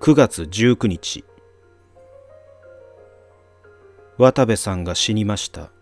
9月19日。渡部さんが死にました。